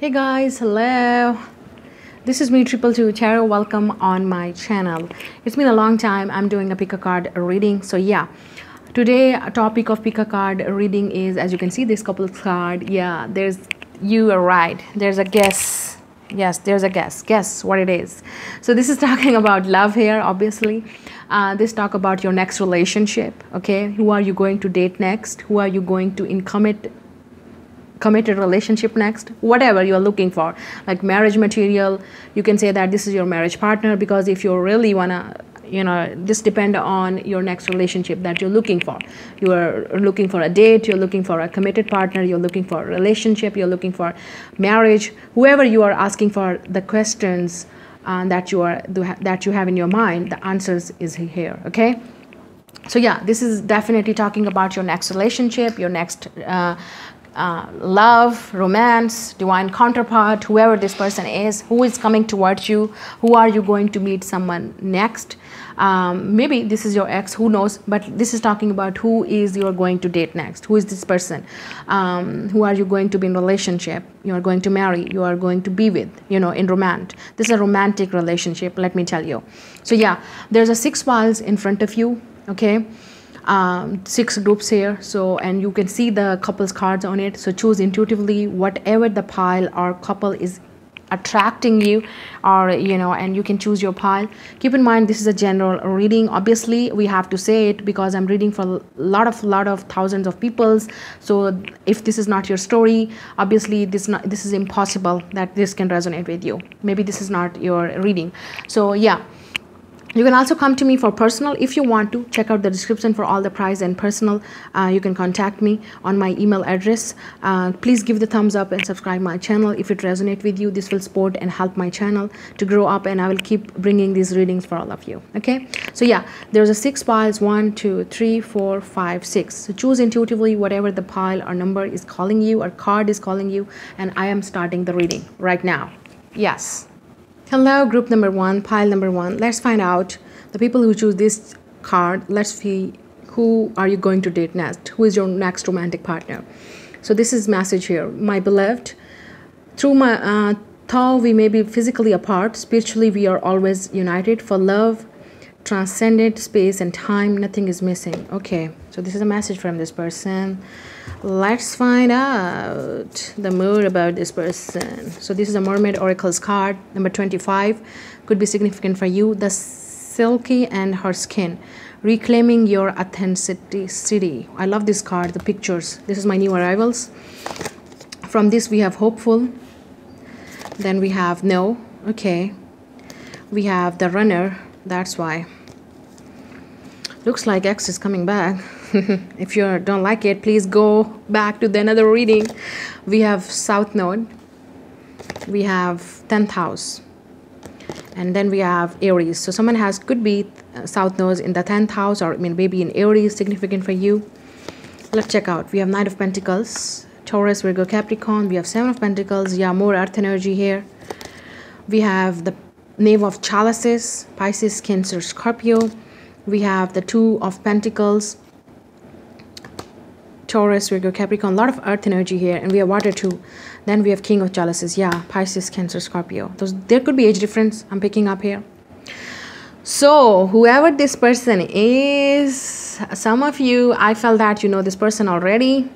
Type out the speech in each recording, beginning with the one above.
Hey guys, hello. This is me, Triple Two Tarot. Welcome on my channel. It's been a long time. I'm doing a pick a card reading. So yeah, today topic of pick a card reading is, as you can see, this couple's card. Yeah, there's you are right. There's a guess. Yes, there's a guess. Guess what it is. So this is talking about love here, obviously. Uh, this talk about your next relationship. Okay, who are you going to date next? Who are you going to in commit committed relationship next whatever you're looking for like marriage material you can say that this is your marriage partner because if you really want to you know this depend on your next relationship that you're looking for. You are looking for a date you're looking for a committed partner you're looking for a relationship you're looking for marriage whoever you are asking for the questions uh, that you are that you have in your mind the answers is here okay? So yeah this is definitely talking about your next relationship your next uh, uh, love, romance, divine counterpart, whoever this person is, who is coming towards you, who are you going to meet someone next. Um, maybe this is your ex, who knows, but this is talking about who is you are going to date next, who is this person, um, who are you going to be in relationship, you are going to marry, you are going to be with, you know, in romance. This is a romantic relationship, let me tell you. So yeah, there's a six files in front of you, okay? Um, six groups here so and you can see the couples cards on it. So choose intuitively whatever the pile or couple is attracting you or you know and you can choose your pile. Keep in mind this is a general reading. Obviously we have to say it because i'm reading for a lot of lot of thousands of peoples. So if this is not your story obviously this not this is impossible that this can resonate with you. Maybe this is not your reading. So yeah you can also come to me for personal if you want to. Check out the description for all the price and personal. Uh, you can contact me on my email address. Uh, please give the thumbs up and subscribe my channel. If it resonate with you this will support and help my channel to grow up and i will keep bringing these readings for all of you. Okay? So yeah there's a six piles. One two three four five six. So choose intuitively whatever the pile or number is calling you or card is calling you and i am starting the reading right now. Yes Hello, group number one, pile number one. Let's find out the people who choose this card. Let's see who are you going to date next? Who is your next romantic partner? So this is message here. My beloved, through my uh, though we may be physically apart, spiritually we are always united. For love, transcended space and time, nothing is missing. Okay, so this is a message from this person. Let's find out the mood about this person. So this is a mermaid oracles card number 25 could be significant for you the silky and her skin. Reclaiming your authenticity i love this card the pictures. This is my new arrivals. From this we have hopeful. Then we have no. Okay. We have the runner that's why. Looks like x is coming back. If you don't like it please go back to the another reading. We have south node. We have 10th house. And then we have aries. So someone has could be uh, south node in the 10th house or I mean maybe in aries significant for you. Let's check out. We have knight of pentacles taurus virgo capricorn. We have seven of pentacles. Yeah more earth energy here. We have the knave of chalices pisces cancer scorpio we have the two of pentacles Taurus, Virgo, Capricorn, a lot of earth energy here, and we have water too. Then we have King of Chalices, yeah, Pisces, Cancer, Scorpio. Those there could be age difference. I'm picking up here. So whoever this person is, some of you, I felt that you know this person already.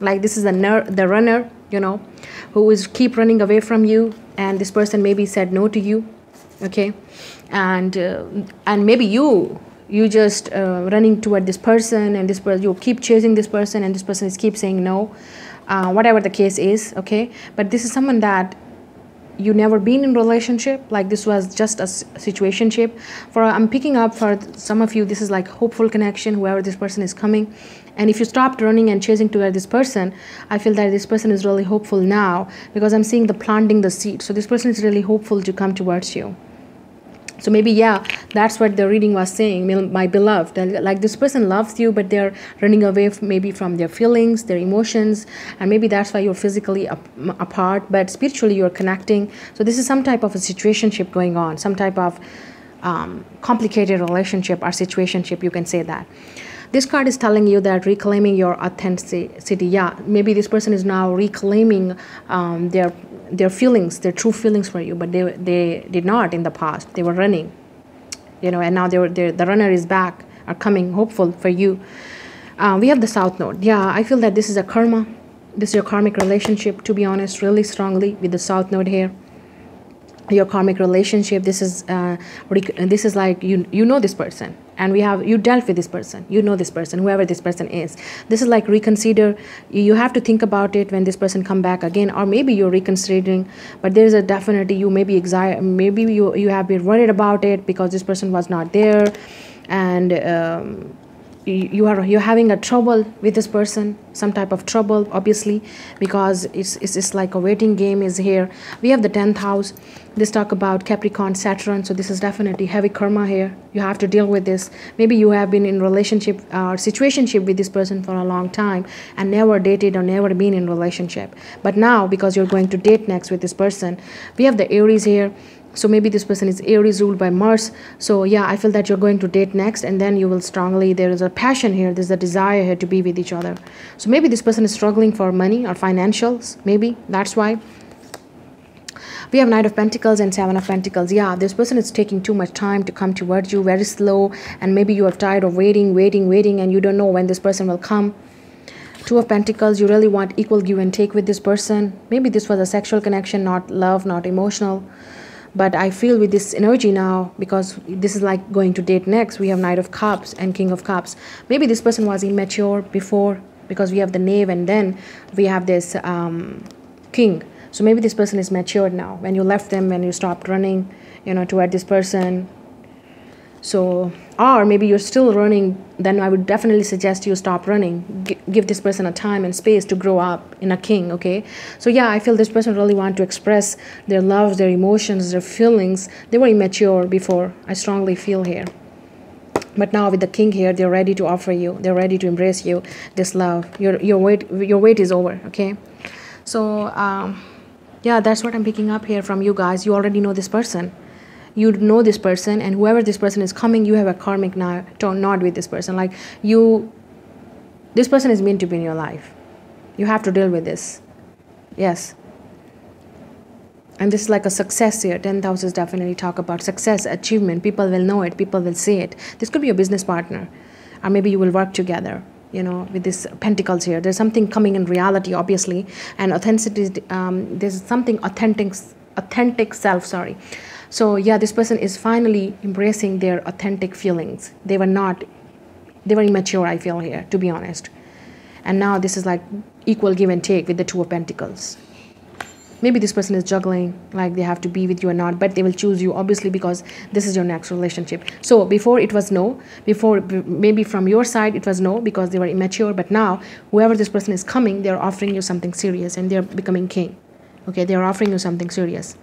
Like this is the the runner, you know, who is keep running away from you, and this person maybe said no to you, okay, and uh, and maybe you you just uh, running toward this person and this person you keep chasing this person and this person is keep saying no uh, whatever the case is okay? But this is someone that you never been in relationship like this was just a situationship. For i'm picking up for some of you this is like hopeful connection whoever this person is coming. And if you stopped running and chasing toward this person i feel that this person is really hopeful now because i'm seeing the planting the seed. So this person is really hopeful to come towards you so maybe yeah that's what the reading was saying my beloved. Like this person loves you but they're running away maybe from their feelings their emotions and maybe that's why you're physically apart but spiritually you're connecting. So this is some type of a situationship going on some type of um, complicated relationship or situationship you can say that. This card is telling you that reclaiming your authenticity yeah maybe this person is now reclaiming um, their their feelings their true feelings for you but they they did not in the past. They were running you know and now they were the runner is back are coming hopeful for you. Uh, we have the south node. Yeah i feel that this is a karma. This is your karmic relationship to be honest really strongly with the south node here your karmic relationship this is uh, this is like you you know this person. And we have you dealt with this person. You know this person whoever this person is. This is like reconsider you have to think about it when this person come back again. Or maybe you're reconsidering but there is a definitely you may be exi- maybe you you have been worried about it because this person was not there. And um, you are you're having a trouble with this person some type of trouble obviously because it's, it's, like a waiting game is here. We have the 10th house. This talk about capricorn saturn so this is definitely heavy karma here. You have to deal with this. Maybe you have been in relationship or uh, situationship with this person for a long time and never dated or never been in relationship. But now because you're going to date next with this person we have the aries here so maybe this person is aries ruled by mars. So yeah i feel that you're going to date next and then you will strongly there is a passion here there's a desire here to be with each other. So maybe this person is struggling for money or financials maybe that's why. We have knight of pentacles and seven of pentacles. Yeah this person is taking too much time to come towards you very slow and maybe you are tired of waiting waiting waiting and you don't know when this person will come. Two of pentacles you really want equal give and take with this person. Maybe this was a sexual connection not love not emotional but i feel with this energy now because this is like going to date next we have knight of cups and king of cups. Maybe this person was immature before because we have the knave and then we have this um, king. So maybe this person is matured now. When you left them when you stopped running you know toward this person so or maybe you're still running then i would definitely suggest you stop running. G give this person a time and space to grow up in a king okay? So yeah i feel this person really want to express their loves their emotions their feelings. They were immature before i strongly feel here. But now with the king here they're ready to offer you they're ready to embrace you this love. Your your wait your wait is over okay? So um yeah that's what i'm picking up here from you guys. You already know this person you know this person and whoever this person is coming you have a karmic knot with this person. Like you this person is meant to be in your life. You have to deal with this. Yes. And this is like a success here. 10th houses definitely talk about success achievement. People will know it. People will see it. This could be a business partner. Or maybe you will work together you know with this pentacles here. There's something coming in reality obviously. And authenticity um, there's something authentic authentic self sorry so yeah this person is finally embracing their authentic feelings. They were not they were immature i feel here to be honest. And now this is like equal give and take with the two of pentacles. Maybe this person is juggling like they have to be with you or not but they will choose you obviously because this is your next relationship. So before it was no before maybe from your side it was no because they were immature but now whoever this person is coming they're offering you something serious and they're becoming king. Okay they're offering you something serious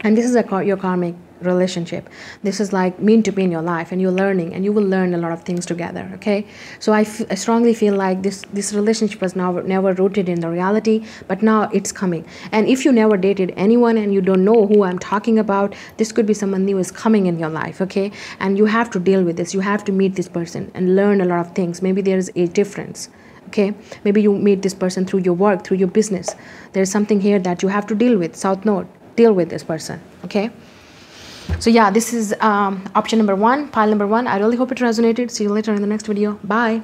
and this is a your karmic relationship. This is like mean to be in your life and you're learning and you will learn a lot of things together okay? So I, I strongly feel like this this relationship was now never rooted in the reality but now it's coming. And if you never dated anyone and you don't know who i'm talking about this could be someone new is coming in your life okay? And you have to deal with this. You have to meet this person and learn a lot of things. Maybe there's a difference okay? Maybe you meet this person through your work through your business. There's something here that you have to deal with. South node deal with this person okay? So yeah this is um, option number one pile number one. I really hope it resonated. See you later in the next video. Bye.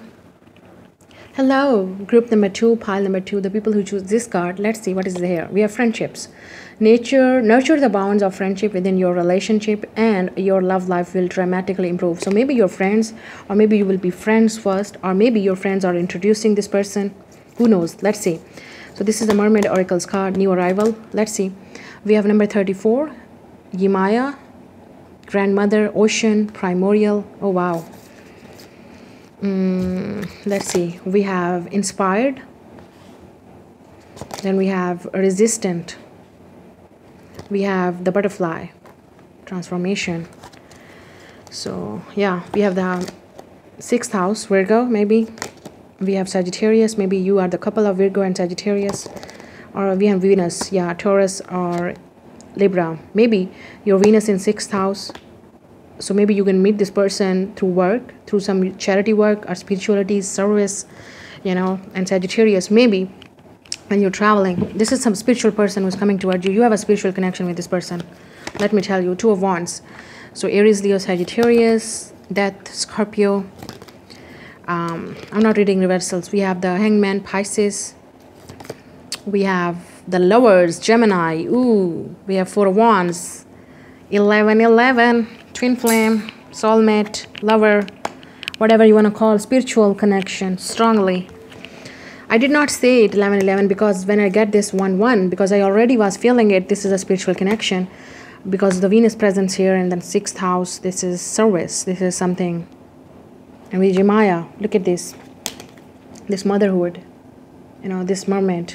Hello group number two pile number two the people who choose this card. Let's see what is here we have friendships. Nature nurture the bonds of friendship within your relationship and your love life will dramatically improve. So maybe your friends or maybe you will be friends first or maybe your friends are introducing this person. Who knows? Let's see. So this is the mermaid oracles card new arrival. Let's see we have number 34, Yemaya, grandmother, ocean, primordial. Oh, wow. Mm, let's see. We have inspired. Then we have resistant. We have the butterfly, transformation. So, yeah, we have the sixth house, Virgo, maybe. We have Sagittarius. Maybe you are the couple of Virgo and Sagittarius or we have Venus, yeah, Taurus or Libra. Maybe your Venus in sixth house, so maybe you can meet this person through work through some charity work or spirituality service you know and sagittarius maybe. When you're traveling. This is some spiritual person who's coming towards you. You have a spiritual connection with this person. Let me tell you two of wands. So aries leo sagittarius death scorpio. Um, i'm not reading reversals. We have the hangman pisces we have the lovers gemini ooh we have four of wands 11 11 twin flame soulmate lover whatever you want to call spiritual connection strongly I did not say it 11 11 because when I get this 1 1, because I already was feeling it, this is a spiritual connection. Because the Venus presence here in the sixth house, this is service, this is something. And with Yemaya, look at this this motherhood, you know, this mermaid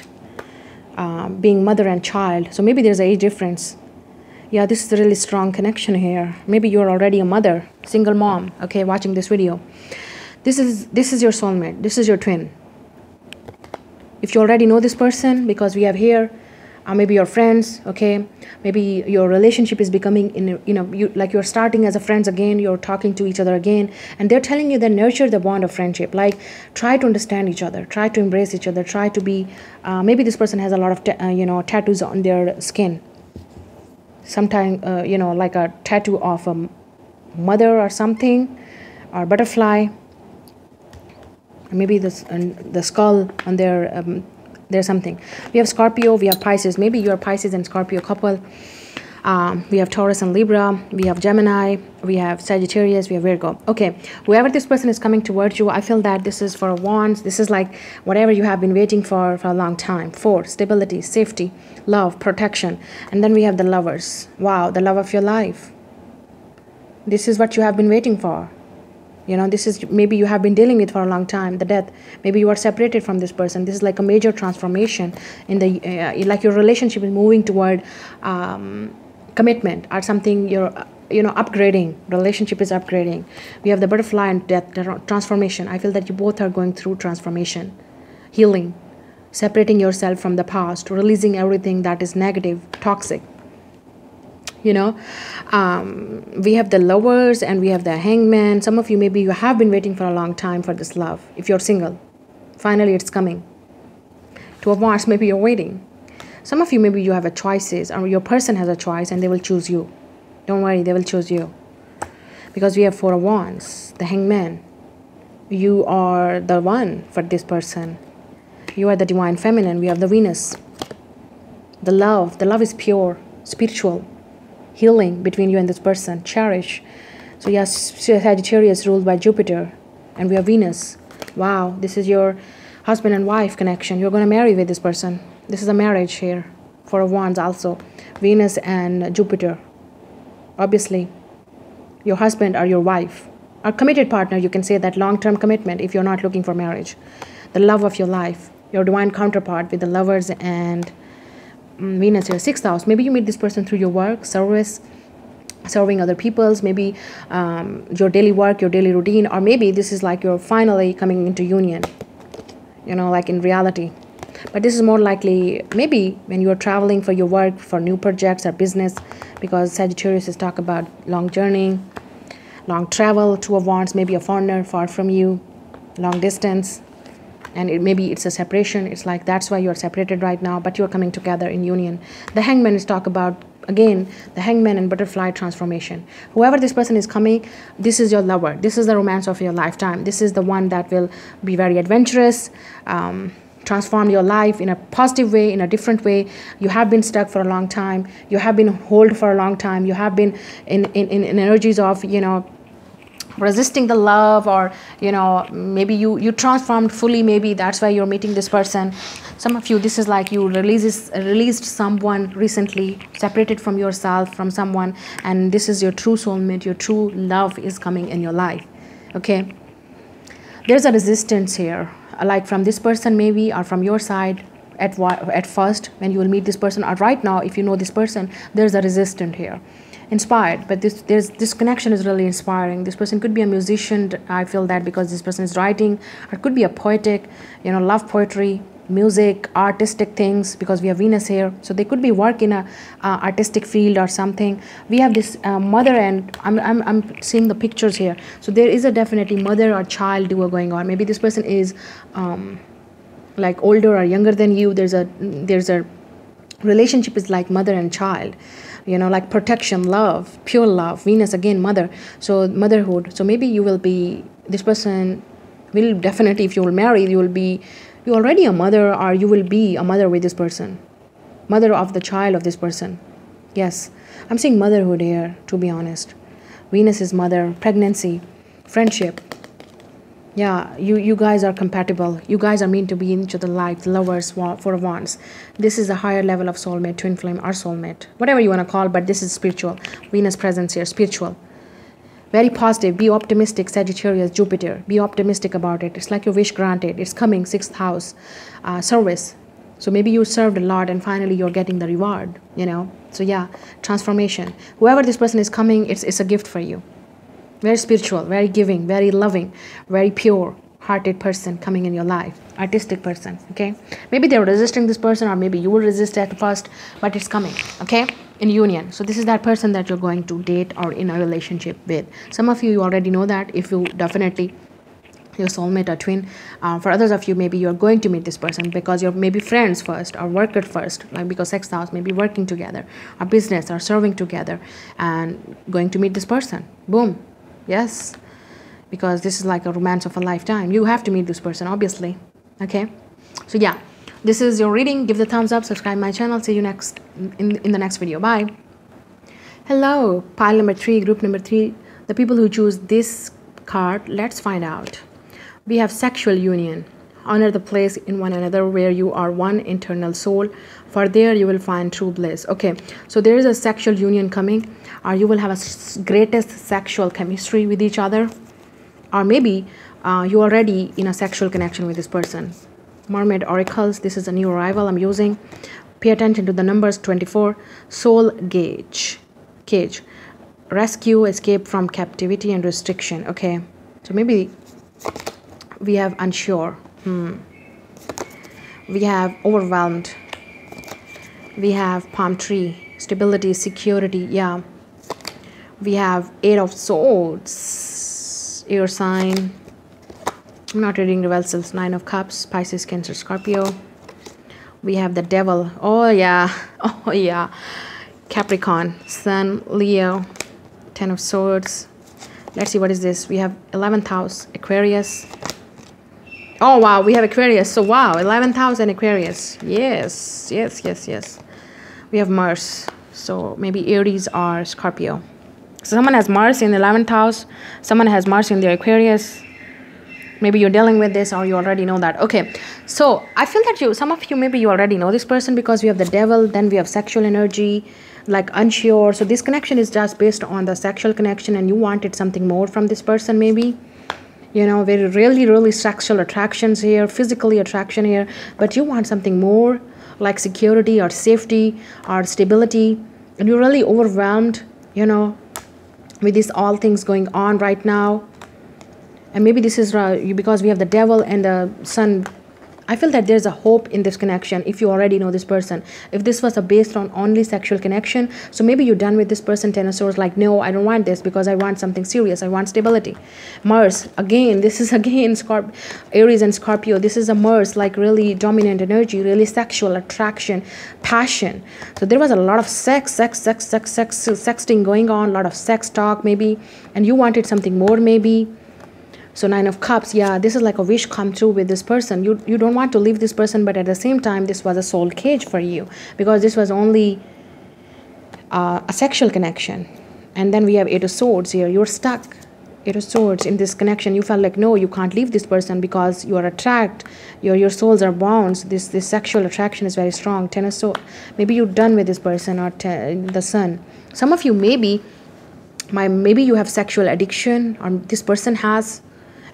uh, being mother and child. So maybe there's a age difference. Yeah, this is a really strong connection here. Maybe you're already a mother, single mom, okay, watching this video. This is this is your soulmate. This is your twin if you already know this person because we have here uh, maybe your friends okay? Maybe your relationship is becoming in you know you like you're starting as a friends again you're talking to each other again and they're telling you that nurture the bond of friendship. Like try to understand each other try to embrace each other try to be uh, maybe this person has a lot of uh, you know tattoos on their skin. Sometimes uh, you know like a tattoo of a mother or something or butterfly. Maybe the, the skull on their um, there's something. We have scorpio we have pisces. Maybe you're pisces and scorpio couple. Um, we have taurus and libra. We have gemini. We have sagittarius. We have virgo. Okay whoever this person is coming towards you i feel that this is for wands this is like whatever you have been waiting for for a long time. For stability safety love protection. And then we have the lovers. Wow the love of your life. This is what you have been waiting for you know this is maybe you have been dealing with for a long time the death. Maybe you are separated from this person. This is like a major transformation in the uh, like your relationship is moving toward um, commitment or something you're you know upgrading. Relationship is upgrading. We have the butterfly and death transformation. I feel that you both are going through transformation healing separating yourself from the past releasing everything that is negative toxic you know? Um, we have the lovers and we have the hangman some of you maybe you have been waiting for a long time for this love if you're single. Finally it's coming. Two of wands maybe you're waiting. Some of you maybe you have a choices or your person has a choice and they will choose you. Don't worry they will choose you. Because we have four of wands the hangman. You are the one for this person. You are the divine feminine. We have the venus. The love the love is pure spiritual healing between you and this person. Cherish. So yes, Sagittarius ruled by Jupiter, and we have Venus. Wow, this is your husband and wife connection. You're going to marry with this person. This is a marriage here. Four of Wands also. Venus and Jupiter. Obviously, your husband or your wife. A committed partner, you can say that long-term commitment if you're not looking for marriage. The love of your life. Your divine counterpart with the lovers and Mm, Venus here, sixth house. Maybe you meet this person through your work, service, serving other people's, maybe um, your daily work, your daily routine, or maybe this is like you're finally coming into union, you know, like in reality. But this is more likely maybe when you're traveling for your work, for new projects or business, because Sagittarius is talk about long journey, long travel, two of wands, maybe a foreigner far from you, long distance, and it, maybe it's a separation it's like that's why you're separated right now but you're coming together in union. The hangman is talk about again the hangman and butterfly transformation. Whoever this person is coming this is your lover. This is the romance of your lifetime. This is the one that will be very adventurous um, transform your life in a positive way in a different way. You have been stuck for a long time. You have been hold for a long time. You have been in, in, in energies of you know resisting the love or you know maybe you you transformed fully maybe that's why you're meeting this person. Some of you this is like you releases released someone recently separated from yourself from someone and this is your true soulmate your true love is coming in your life okay? There's a resistance here like from this person maybe or from your side at at first when you will meet this person or right now if you know this person there's a resistance here inspired but this there's this connection is really inspiring. This person could be a musician i feel that because this person is writing or could be a poetic you know love poetry music artistic things because we have venus here. So they could be work in a uh, artistic field or something. We have this uh, mother and I'm, I'm, I'm seeing the pictures here. So there is a definitely mother or child duo going on. Maybe this person is um, like older or younger than you. There's a there's a relationship is like mother and child you know like protection love pure love venus again mother. So motherhood. So maybe you will be this person will definitely if you will marry you will be you already a mother or you will be a mother with this person. Mother of the child of this person. Yes. I'm saying motherhood here to be honest. Venus is mother pregnancy friendship yeah you you guys are compatible. You guys are meant to be in each other life lovers for once. This is a higher level of soulmate twin flame or soulmate. Whatever you want to call but this is spiritual. Venus presence here spiritual. Very positive. Be optimistic sagittarius jupiter. Be optimistic about it. It's like your wish granted. It's coming sixth house uh, service. So maybe you served a lot and finally you're getting the reward you know? So yeah transformation. Whoever this person is coming it's, it's a gift for you very spiritual, very giving, very loving, very pure hearted person coming in your life, artistic person, okay? Maybe they're resisting this person or maybe you will resist at first, but it's coming, okay? In union. So this is that person that you're going to date or in a relationship with. Some of you, you already know that if you definitely your soulmate or twin uh, for others of you maybe you're going to meet this person because you're maybe friends first or workers first like because sex house maybe working together or business or serving together and going to meet this person boom yes? Because this is like a romance of a lifetime. You have to meet this person obviously. Okay? So yeah. This is your reading. Give the thumbs up. Subscribe my channel. See you next in, in the next video. Bye. Hello. Pile number three group number three. The people who choose this card let's find out. We have sexual union. Honor the place in one another where you are one internal soul for there you will find true bliss. Okay so there is a sexual union coming or you will have a greatest sexual chemistry with each other or maybe uh, you're already in a sexual connection with this person. Mermaid oracles this is a new arrival i'm using. Pay attention to the numbers 24 soul gauge cage. Rescue escape from captivity and restriction. Okay so maybe we have unsure. Hmm. We have overwhelmed. We have palm tree, stability, security. Yeah. We have eight of swords, air sign. I'm not reading the vessels. Nine of cups, Pisces, Cancer, Scorpio. We have the devil. Oh yeah. Oh yeah. Capricorn, Sun, Leo, Ten of Swords. Let's see what is this. We have 11th house, Aquarius, Oh, wow. We have Aquarius. So, wow. 11,000 Aquarius. Yes. Yes, yes, yes. We have Mars. So, maybe Aries or Scorpio. So, someone has Mars in the 11th house. Someone has Mars in their Aquarius. Maybe you're dealing with this or you already know that. Okay. So, I feel that you, some of you, maybe you already know this person because we have the devil. Then we have sexual energy like unsure so this connection is just based on the sexual connection and you wanted something more from this person maybe you know very really really sexual attractions here physically attraction here but you want something more like security or safety or stability and you're really overwhelmed you know with these all things going on right now. And maybe this is uh, because we have the devil and the sun I feel that there's a hope in this connection if you already know this person. If this was a based on only sexual connection, so maybe you're done with this person, Ten of Swords, like, no, I don't want this because I want something serious. I want stability. Mars, again, this is again Scorp Aries and Scorpio. This is a Mars, like really dominant energy, really sexual attraction, passion. So there was a lot of sex, sex, sex, sex, sex, sex, sexting going on, a lot of sex talk maybe, and you wanted something more maybe so nine of cups yeah this is like a wish come true with this person. You you don't want to leave this person but at the same time this was a soul cage for you because this was only uh, a sexual connection. And then we have eight of swords here. You're stuck. Eight of swords in this connection. You felt like no you can't leave this person because you are attracted your your souls are bound. This this sexual attraction is very strong. Ten of swords. Maybe you're done with this person or the sun. Some of you maybe my maybe you have sexual addiction or this person has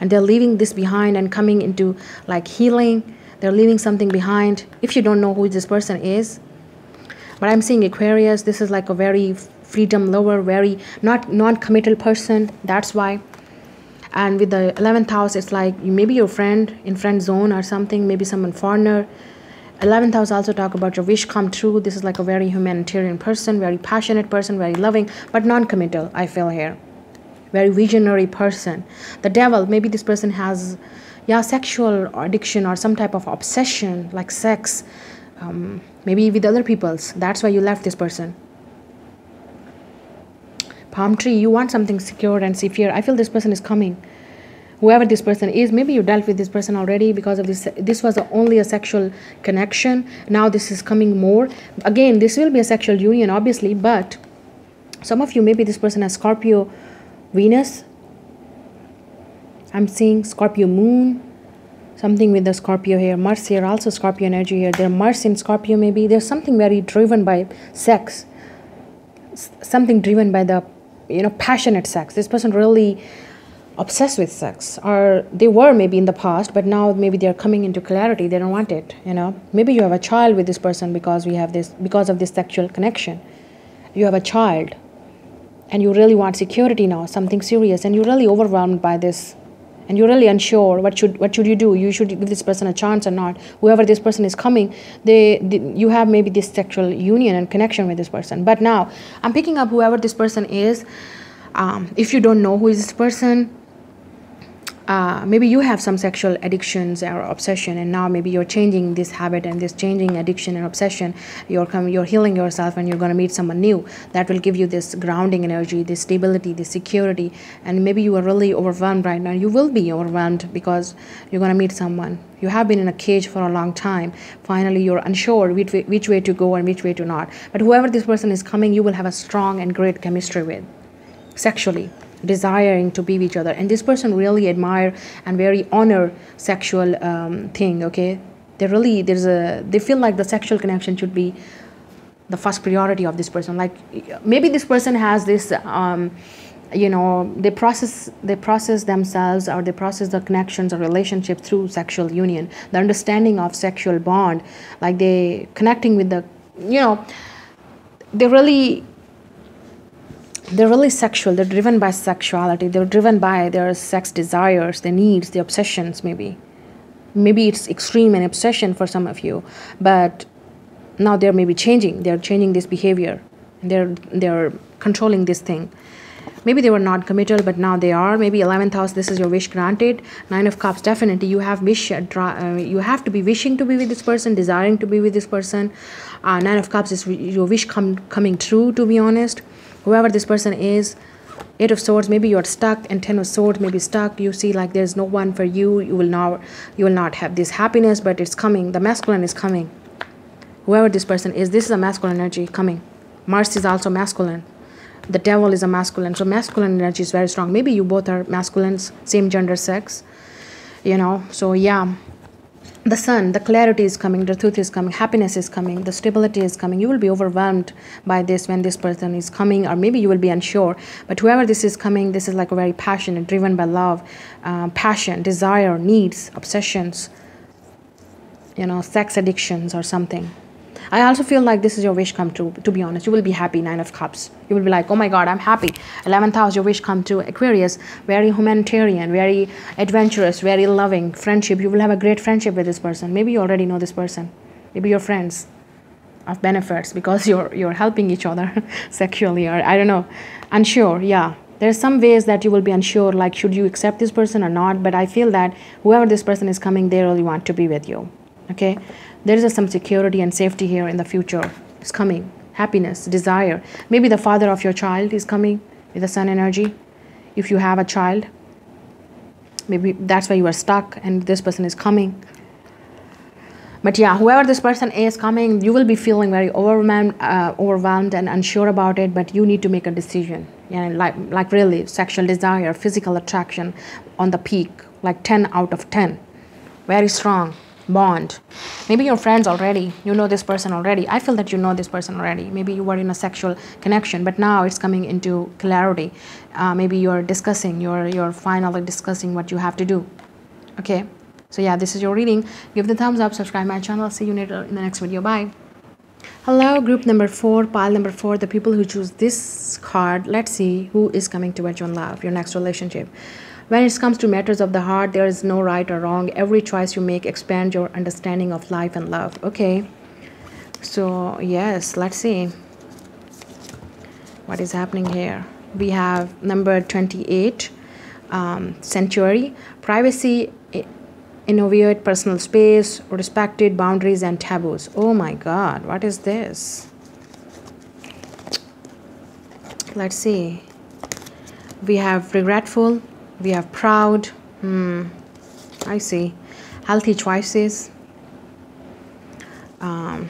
and they're leaving this behind and coming into like healing. They're leaving something behind if you don't know who this person is. But i'm seeing aquarius this is like a very freedom lover very not non-committal person that's why. And with the 11th house it's like maybe your friend in friend zone or something maybe someone foreigner. 11th house also talk about your wish come true. This is like a very humanitarian person very passionate person very loving but non-committal i feel here very visionary person. The devil maybe this person has yeah sexual addiction or some type of obsession like sex um, maybe with other people's. That's why you left this person. Palm tree you want something secure and secure i feel this person is coming. Whoever this person is maybe you dealt with this person already because of this this was only a sexual connection. Now this is coming more. Again this will be a sexual union obviously but some of you maybe this person has scorpio venus. I'm seeing scorpio moon something with the scorpio here. Mars here also scorpio energy here. There mars in scorpio maybe. There's something very driven by sex. Something driven by the you know passionate sex. This person really obsessed with sex. Or they were maybe in the past but now maybe they're coming into clarity. They don't want it you know. Maybe you have a child with this person because we have this because of this sexual connection. You have a child and you really want security now something serious and you're really overwhelmed by this and you're really unsure what should what should you do? You should give this person a chance or not. Whoever this person is coming they, they you have maybe this sexual union and connection with this person. But now i'm picking up whoever this person is. Um, if you don't know who is this person uh, maybe you have some sexual addictions or obsession and now maybe you're changing this habit and this changing addiction and obsession. You're coming you're healing yourself and you're going to meet someone new. That will give you this grounding energy this stability this security. And maybe you are really overwhelmed right now. You will be overwhelmed because you're going to meet someone. You have been in a cage for a long time. Finally you're unsure which way, which way to go and which way to not. But whoever this person is coming you will have a strong and great chemistry with sexually desiring to be with each other. And this person really admire and very honor sexual um, thing okay? They really there's a they feel like the sexual connection should be the first priority of this person. Like maybe this person has this um, you know they process they process themselves or they process the connections or relationship through sexual union. The understanding of sexual bond like they connecting with the you know they really they're really sexual they're driven by sexuality they're driven by their sex desires their needs their obsessions maybe. Maybe it's extreme and obsession for some of you but now they're maybe changing they're changing this behavior they're they're controlling this thing. Maybe they were not committal but now they are. Maybe 11th house this is your wish granted. Nine of cups definitely you have wish uh, you have to be wishing to be with this person desiring to be with this person. Uh, nine of cups is your wish come coming true to be honest whoever this person is eight of swords maybe you're stuck and ten of swords maybe stuck. You see like there's no one for you. You will not you will not have this happiness but it's coming. The masculine is coming. Whoever this person is this is a masculine energy coming. Mars is also masculine. The devil is a masculine. So masculine energy is very strong. Maybe you both are masculines same gender sex you know? So yeah the sun, the clarity is coming, the truth is coming, happiness is coming, the stability is coming. You will be overwhelmed by this when this person is coming, or maybe you will be unsure. But whoever this is coming, this is like a very passionate, driven by love, um, passion, desire, needs, obsessions, you know, sex addictions or something. I also feel like this is your wish come true, to be honest. You will be happy, Nine of Cups. You will be like, oh my God, I'm happy. 11th house, your wish come true. Aquarius, very humanitarian, very adventurous, very loving. Friendship, you will have a great friendship with this person. Maybe you already know this person. Maybe you're friends of benefits because you're, you're helping each other sexually or I don't know. Unsure, yeah there's some ways that you will be unsure like should you accept this person or not but i feel that whoever this person is coming they really want to be with you okay there is some security and safety here in the future. It's coming. Happiness desire. Maybe the father of your child is coming with the sun energy. If you have a child maybe that's why you are stuck and this person is coming. But yeah whoever this person is coming you will be feeling very overwhelmed uh, overwhelmed and unsure about it but you need to make a decision. Yeah like like really sexual desire physical attraction on the peak like 10 out of 10 very strong bond. Maybe your friends already you know this person already. I feel that you know this person already. Maybe you were in a sexual connection but now it's coming into clarity. Uh, maybe you're discussing you're you're finally discussing what you have to do. Okay? So yeah this is your reading. Give the thumbs up subscribe my channel. See you later in the next video. Bye. Hello group number four pile number four the people who choose this card. Let's see who is coming towards your love your next relationship when it comes to matters of the heart there is no right or wrong. Every choice you make expands your understanding of life and love. Okay. So yes let's see what is happening here. We have number 28 um, sanctuary privacy innovate personal space respected boundaries and taboos. Oh my god what is this? Let's see. We have regretful we have proud. Hmm. I see. Healthy choices. Um,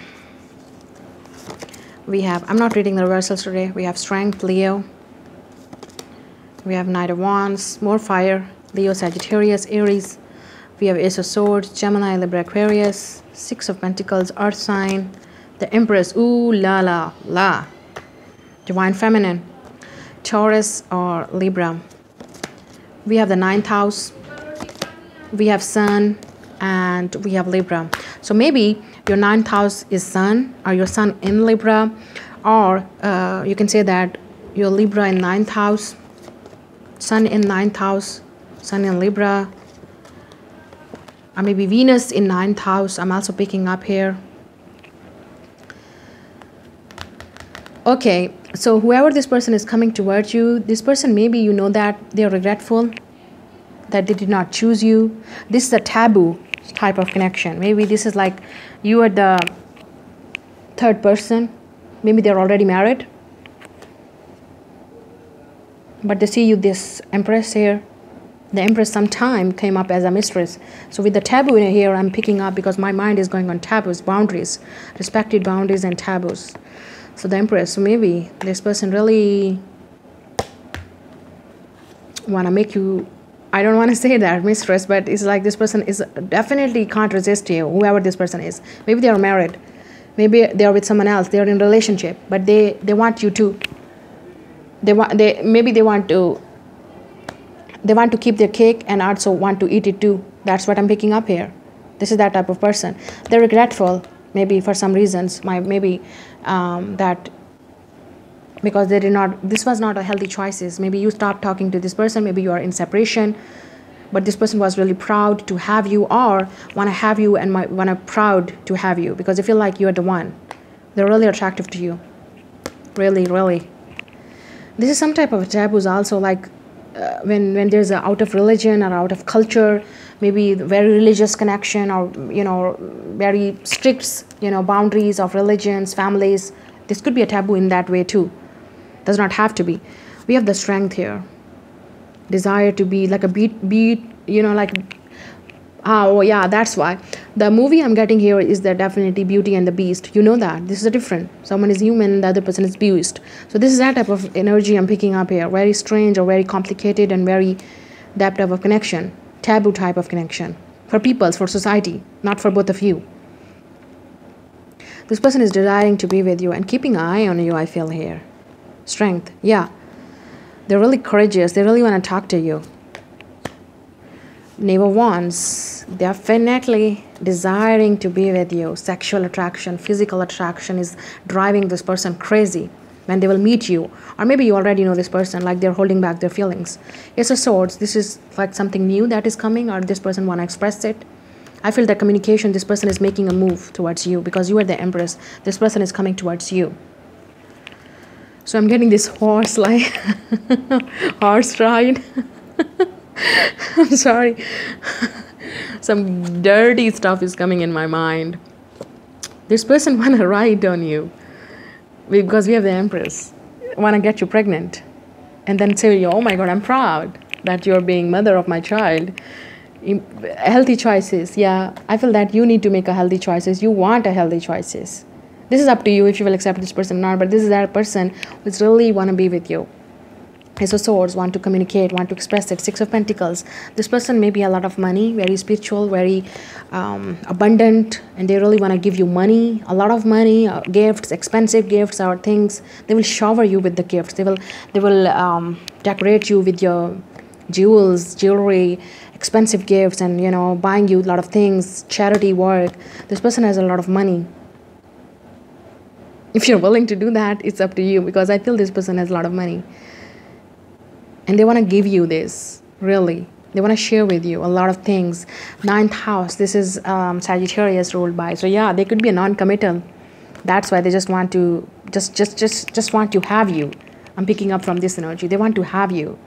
we have i'm not reading the reversals today. We have strength leo. We have knight of wands more fire leo sagittarius aries. We have ace of swords gemini libra aquarius six of pentacles earth sign the empress. Ooh la la la. Divine feminine. Taurus or libra we have the ninth house we have sun and we have libra. So maybe your ninth house is sun or your sun in libra or uh, you can say that your libra in ninth house sun in ninth house sun in libra or maybe venus in ninth house. I'm also picking up here okay so whoever this person is coming towards you this person maybe you know that they're regretful that they did not choose you. This is a taboo type of connection. Maybe this is like you are the third person. Maybe they're already married. But they see you this empress here. The empress sometime came up as a mistress. So with the taboo in here i'm picking up because my mind is going on taboos boundaries respected boundaries and taboos so the empress so maybe this person really want to make you I don't want to say that mistress, but it's like this person is definitely can't resist you, whoever this person is. Maybe they are married, maybe they are with someone else, they are in relationship, but they they want you to. They want they maybe they want to. They want to keep their cake and also want to eat it too. That's what I'm picking up here. This is that type of person. They're regretful, maybe for some reasons. My maybe um, that because they did not this was not a healthy choices. Maybe you stopped talking to this person maybe you are in separation but this person was really proud to have you or want to have you and want to proud to have you because they feel like you're the one. They're really attractive to you. Really really. This is some type of taboos also like uh, when when there's a out of religion or out of culture maybe very religious connection or you know very strict you know boundaries of religions families. This could be a taboo in that way too. Does not have to be. We have the strength here. Desire to be like a beat beat you know like ah, oh yeah that's why. The movie i'm getting here is the definitely beauty and the beast. You know that. This is a different. Someone is human the other person is beast. So this is that type of energy i'm picking up here. Very strange or very complicated and very that type of connection taboo type of connection for peoples for society not for both of you this person is desiring to be with you and keeping eye on you i feel here strength. Yeah. They're really courageous. They really want to talk to you. Of Wands, definitely desiring to be with you. Sexual attraction, physical attraction is driving this person crazy when they will meet you. Or maybe you already know this person, like they're holding back their feelings. it's a Swords, this is like something new that is coming, or this person want to express it. I feel that communication, this person is making a move towards you because you are the Empress. This person is coming towards you. So I'm getting this horse like horse ride. I'm sorry. Some dirty stuff is coming in my mind. This person wanna ride on you because we have the Empress. Wanna get you pregnant, and then say, you "Oh my God, I'm proud that you're being mother of my child." Healthy choices, yeah. I feel that you need to make a healthy choices. You want a healthy choices this is up to you if you will accept this person or not but this is that person who's really want to be with you Ace of Swords want to communicate, want to express it. Six of Pentacles. This person may be a lot of money, very spiritual, very um, abundant, and they really want to give you money, a lot of money, uh, gifts, expensive gifts or things. They will shower you with the gifts. They will, they will um, decorate you with your jewels, jewelry, expensive gifts, and you know, buying you a lot of things, charity work. This person has a lot of money if you're willing to do that it's up to you because i feel this person has a lot of money and they want to give you this really. They want to share with you a lot of things. Ninth house this is um, sagittarius ruled by. So yeah they could be a non-committal. That's why they just want to just just just just want to have you. I'm picking up from this energy. They want to have you.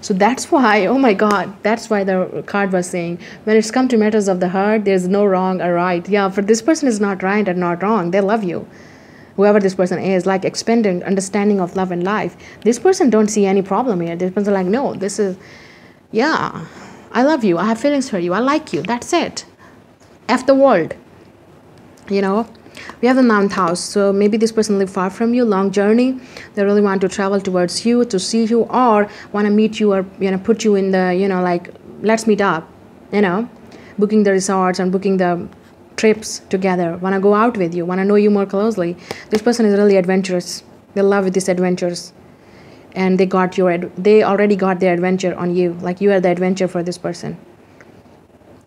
So that's why oh my god that's why the card was saying when it's come to matters of the heart there's no wrong or right. Yeah for this person is not right and not wrong. They love you whoever this person is like expanding understanding of love and life this person don't see any problem here. This person like no this is yeah i love you i have feelings for you i like you that's it. F the world you know? We have the ninth house so maybe this person live far from you long journey. They really want to travel towards you to see you or want to meet you or you know put you in the you know like let's meet up you know? Booking the resorts and booking the trips together want to go out with you want to know you more closely. This person is really adventurous. They love these adventures. And they got your they already got their adventure on you like you are the adventure for this person.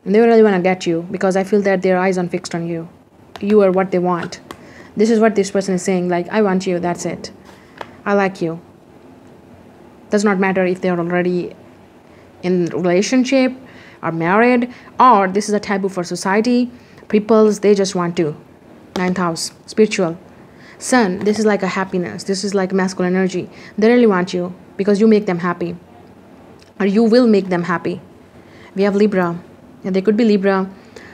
And they really want to get you because i feel that their eyes are fixed on you. You are what they want. This is what this person is saying like i want you that's it. I like you. Does not matter if they're already in relationship or married or this is a taboo for society peoples they just want to. Ninth house spiritual. Sun this is like a happiness. This is like masculine energy. They really want you because you make them happy. Or you will make them happy. We have libra. And they could be libra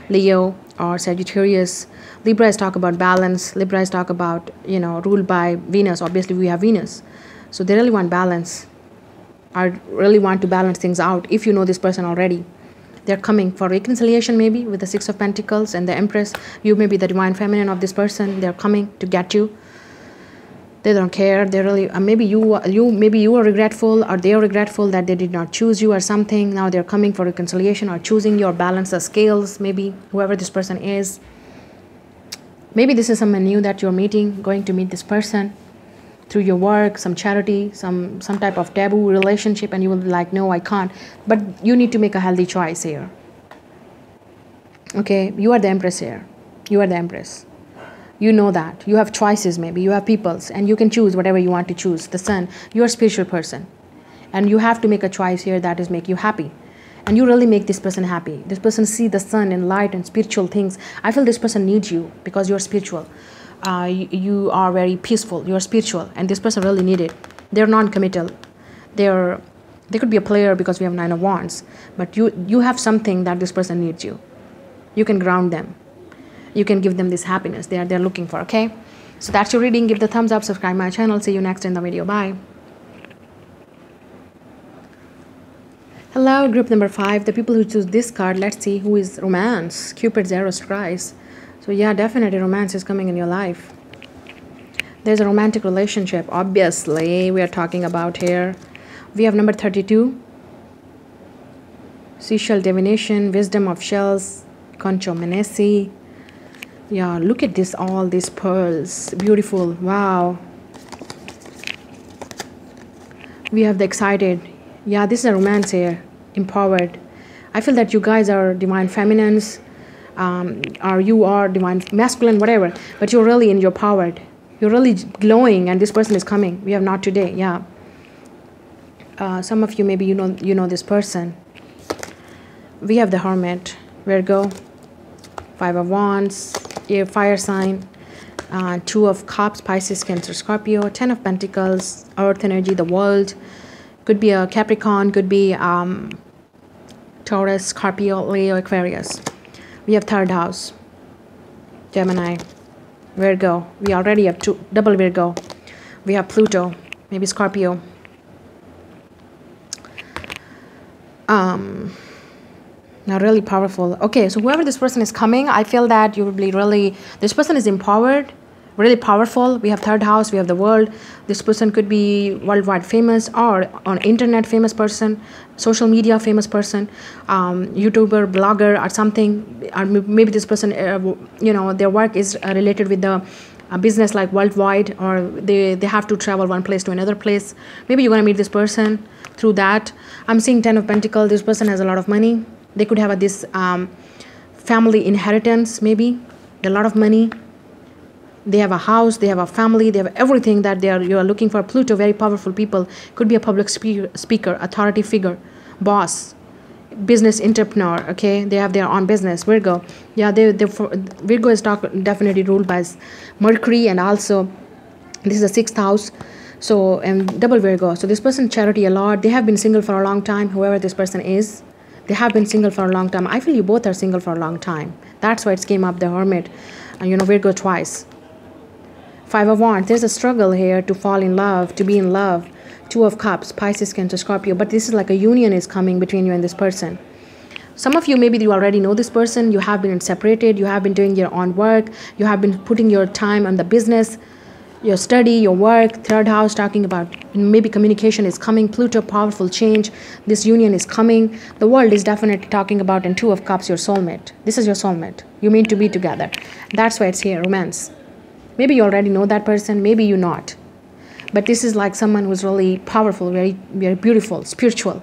leo or sagittarius. Libra is talk about balance. Libra is talk about you know ruled by venus. Obviously we have venus. So they really want balance. Or really want to balance things out if you know this person already they're coming for reconciliation maybe with the six of pentacles and the empress. You may be the divine feminine of this person. They're coming to get you. They don't care. They really uh, maybe you you maybe you are regretful or they are regretful that they did not choose you or something. Now they're coming for reconciliation or choosing your balance the scales maybe whoever this person is. Maybe this is someone new that you're meeting going to meet this person through your work some charity some some type of taboo relationship and you will be like no i can't. But you need to make a healthy choice here. Okay? You are the empress here. You are the empress. You know that. You have choices maybe. You have peoples and you can choose whatever you want to choose. The sun you're a spiritual person. And you have to make a choice here that is make you happy. And you really make this person happy. This person see the sun and light and spiritual things. I feel this person needs you because you're spiritual uh, you, are very peaceful you're spiritual and this person really need it. They're non-committal. They're they could be a player because we have nine of wands but you you have something that this person needs you. You can ground them. You can give them this happiness. They are they're looking for okay? So that's your reading. Give the thumbs up subscribe my channel. See you next in the video. Bye. Hello group number five. The people who choose this card let's see who is romance. Cupid's arrow strikes so yeah, definitely romance is coming in your life. There's a romantic relationship, obviously, we are talking about here. We have number 32. Seashell divination, wisdom of shells, conchomancy. Yeah, look at this, all these pearls. Beautiful, wow. We have the excited. Yeah, this is a romance here, empowered. I feel that you guys are divine feminines um, or you are divine masculine whatever but you're really in your power. You're really glowing and this person is coming. We have not today yeah. Uh, some of you maybe you know you know this person. We have the hermit. Virgo five of wands fire sign uh, two of cups pisces cancer scorpio ten of pentacles earth energy the world. Could be a capricorn could be um, taurus scorpio leo aquarius we have third house. Gemini. Virgo. We already have two double Virgo. We have Pluto. Maybe Scorpio. Um not really powerful. Okay so whoever this person is coming I feel that you will be really this person is empowered really powerful. We have third house we have the world. This person could be worldwide famous or on internet famous person social media famous person um, youtuber blogger or something. Or maybe this person uh, you know their work is uh, related with the uh, business like worldwide or they they have to travel one place to another place. Maybe you're going to meet this person through that. I'm seeing 10 of pentacles this person has a lot of money. They could have a, this um, family inheritance maybe a lot of money they have a house they have a family they have everything that they are you are looking for. Pluto very powerful people could be a public speaker, speaker authority figure boss business entrepreneur okay? They have their own business virgo. Yeah they, they virgo is talk, definitely ruled by mercury and also this is the sixth house. So and double virgo. So this person charity a lot. They have been single for a long time whoever this person is. They have been single for a long time. I feel you both are single for a long time. That's why it came up the hermit and you know virgo twice five of wands there's a struggle here to fall in love to be in love two of cups pisces cancer scorpio but this is like a union is coming between you and this person some of you maybe you already know this person you have been separated you have been doing your own work you have been putting your time on the business your study, your work, third house talking about maybe communication is coming, Pluto, powerful change, this union is coming. The world is definitely talking about in two of cups, your soulmate. This is your soulmate. You mean to be together. That's why it's here, romance. Maybe you already know that person, maybe you not. But this is like someone who's really powerful, very, very beautiful, spiritual.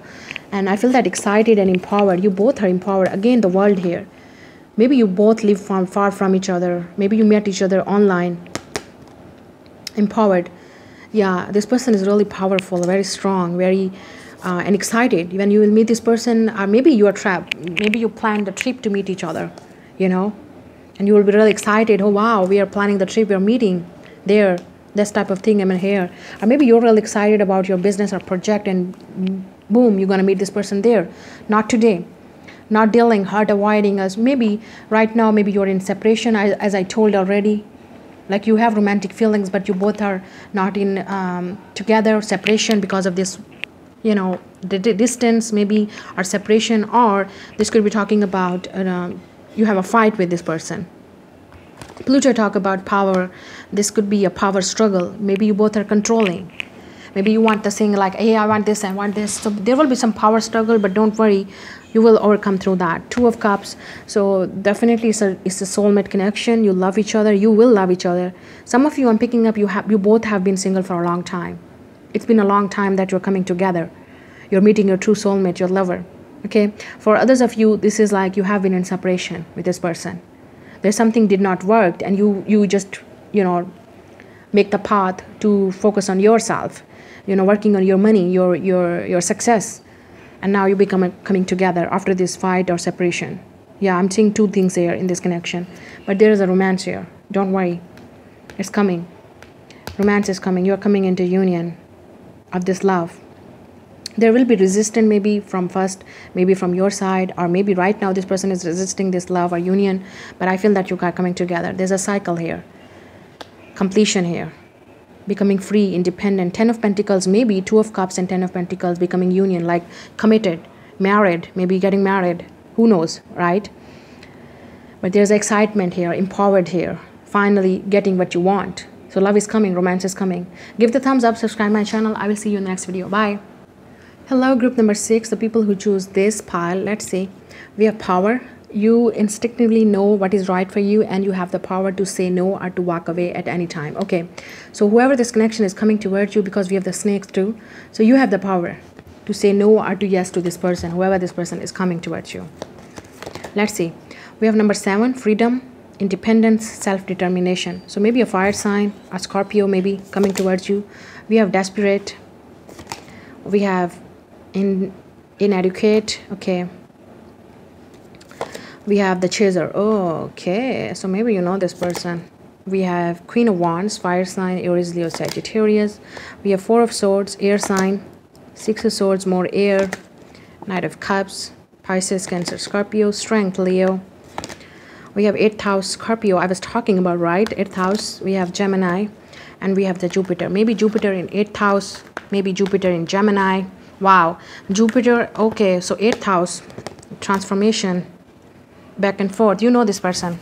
And I feel that excited and empowered. You both are empowered. Again, the world here. Maybe you both live from, far from each other. Maybe you met each other online empowered yeah this person is really powerful very strong very uh, and excited when you will meet this person or maybe you are trapped maybe you planned a trip to meet each other you know and you will be really excited. Oh wow we are planning the trip. We're meeting there this type of thing i'm here. Or maybe you're really excited about your business or project and boom you're going to meet this person there. Not today. Not dealing hard avoiding us. Maybe right now maybe you're in separation as, as i told already. Like you have romantic feelings but you both are not in um, together separation because of this you know the distance maybe or separation or this could be talking about uh, you have a fight with this person. Pluto talk about power. This could be a power struggle. Maybe you both are controlling. Maybe you want the thing like hey i want this i want this. So there will be some power struggle but don't worry you will overcome through that. Two of cups. So definitely it's a, it's a soulmate connection. You love each other. You will love each other. Some of you i'm picking up you have you both have been single for a long time. It's been a long time that you're coming together. You're meeting your true soulmate your lover okay? For others of you this is like you have been in separation with this person. There's something did not work and you you just you know make the path to focus on yourself you know working on your money your your your success. And now you become coming together after this fight or separation. Yeah i'm seeing two things here in this connection. But there is a romance here. Don't worry. It's coming. Romance is coming. You're coming into union of this love there will be resistance maybe from first maybe from your side or maybe right now this person is resisting this love or union but i feel that you are coming together there's a cycle here completion here becoming free, independent. Ten of Pentacles, maybe Two of Cups and Ten of Pentacles becoming union, like committed, married, maybe getting married. Who knows, right? But there's excitement here, empowered here, finally getting what you want. So love is coming, romance is coming. Give the thumbs up, subscribe my channel. I will see you in the next video. Bye. Hello, group number six, the people who choose this pile. Let's see. We have power, you instinctively know what is right for you and you have the power to say no or to walk away at any time. Okay. So whoever this connection is coming towards you because we have the snakes too. So you have the power to say no or to yes to this person whoever this person is coming towards you. Let's see. We have number seven freedom independence self-determination. So maybe a fire sign a scorpio maybe coming towards you. We have desperate. We have in inadequate okay. We have the chaser oh, okay. So maybe you know this person. We have queen of wands fire sign aries leo sagittarius. We have four of swords air sign six of swords more air knight of cups pisces cancer scorpio strength leo. We have eighth house scorpio. I was talking about right? Eighth house we have gemini and we have the jupiter. Maybe jupiter in eighth house maybe jupiter in gemini wow. Jupiter okay so eighth house transformation back and forth. You know this person.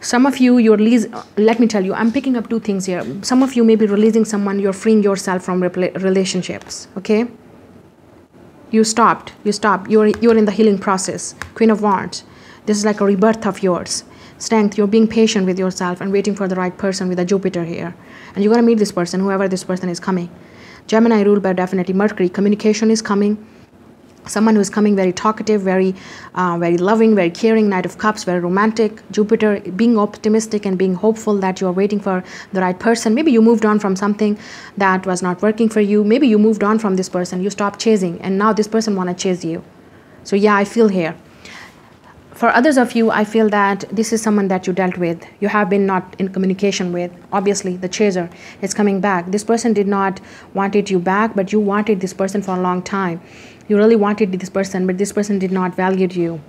Some of you you're release let me tell you i'm picking up two things here. Some of you may be releasing someone you're freeing yourself from relationships okay? You stopped you stopped. You're you're in the healing process. Queen of wands. This is like a rebirth of yours. Strength you're being patient with yourself and waiting for the right person with a jupiter here. And you're going to meet this person whoever this person is coming gemini ruled by definitely mercury. Communication is coming. Someone who's coming very talkative very uh, very loving very caring knight of cups very romantic. Jupiter being optimistic and being hopeful that you are waiting for the right person. Maybe you moved on from something that was not working for you. Maybe you moved on from this person. You stopped chasing and now this person want to chase you. So yeah i feel here for others of you i feel that this is someone that you dealt with you have been not in communication with. Obviously the chaser is coming back. This person did not wanted you back but you wanted this person for a long time. You really wanted this person but this person did not value you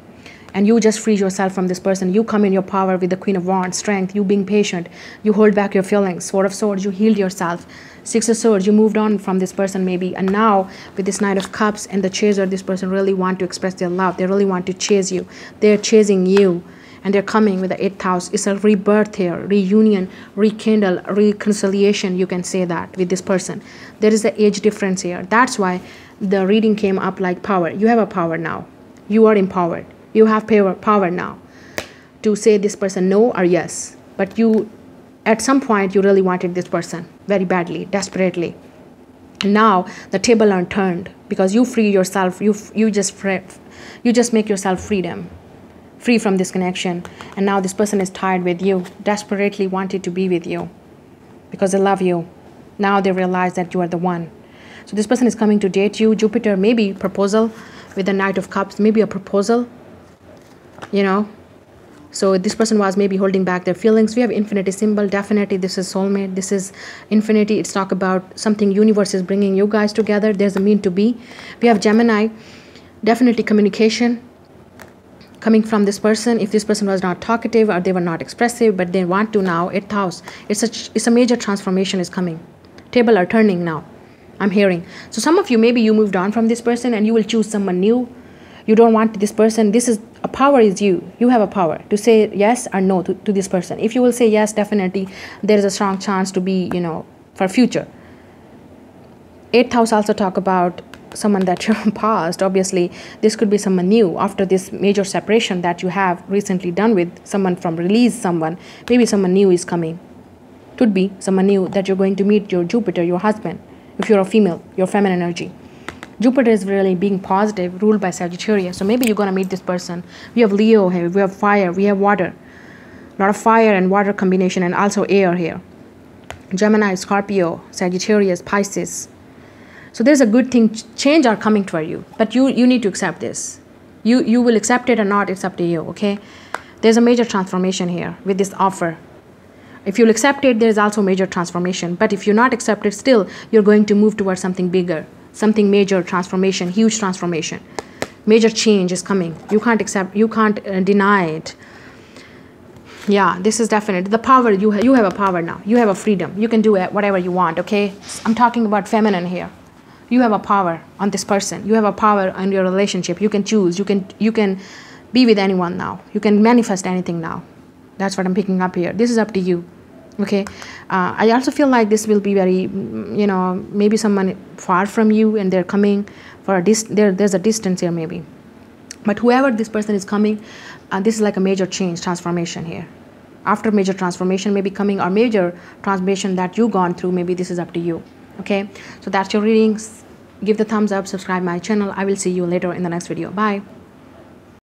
and you just free yourself from this person. You come in your power with the queen of wands strength you being patient. You hold back your feelings. Sword of swords you healed yourself. Six of swords you moved on from this person maybe. And now with this knight of cups and the chaser this person really want to express their love. They really want to chase you. They're chasing you. And they're coming with the eighth house. It's a rebirth here. Reunion rekindle reconciliation you can say that with this person. There is an age difference here. That's why the reading came up like power. You have a power now. You are empowered. You have power, power now to say this person no or yes. But you, at some point, you really wanted this person very badly, desperately. And now the table are turned because you free yourself. You you just free, you just make yourself freedom, free from this connection. And now this person is tired with you, desperately wanted to be with you, because they love you. Now they realize that you are the one. So this person is coming to date you. Jupiter, maybe proposal with the Knight of Cups, maybe a proposal, you know. So this person was maybe holding back their feelings. We have infinity symbol. Definitely this is soulmate. This is infinity. It's talk about something universe is bringing you guys together. There's a mean to be. We have Gemini. Definitely communication coming from this person if this person was not talkative or they were not expressive but they want to now eighth house it's a it's a major transformation is coming table are turning now I'm hearing. So some of you, maybe you moved on from this person and you will choose someone new. You don't want this person. This is power is you. You have a power to say yes or no to, to this person. If you will say yes, definitely there is a strong chance to be, you know, for future. Eighth house also talk about someone that you passed. Obviously, this could be someone new after this major separation that you have recently done with someone from release someone. Maybe someone new is coming. Could be someone new that you're going to meet your Jupiter, your husband if you're a female, your feminine energy. Jupiter is really being positive, ruled by Sagittarius. So maybe you're going to meet this person. We have Leo here, we have fire, we have water. A lot of fire and water combination, and also air here. Gemini, Scorpio, Sagittarius, Pisces. So there's a good thing, change are coming toward you, but you, you need to accept this. You, you will accept it or not, it's up to you, okay? There's a major transformation here with this offer if you'll accept it, there is also major transformation. But if you're not accepted, still you're going to move towards something bigger, something major transformation, huge transformation. Major change is coming. You can't accept, you can't uh, deny it. Yeah, this is definite. The power, you, ha you have a power now. You have a freedom. You can do whatever you want, okay? I'm talking about feminine here. You have a power on this person. You have a power on your relationship. You can choose. You can, you can be with anyone now. You can manifest anything now that's what i'm picking up here this is up to you okay. Uh, i also feel like this will be very mm, you know maybe someone far from you and they're coming for a dis there there's a distance here maybe. But whoever this person is coming uh, this is like a major change transformation here. After major transformation maybe coming or major transformation that you gone through maybe this is up to you. Okay? So that's your readings. Give the thumbs up subscribe my channel. I will see you later in the next video. Bye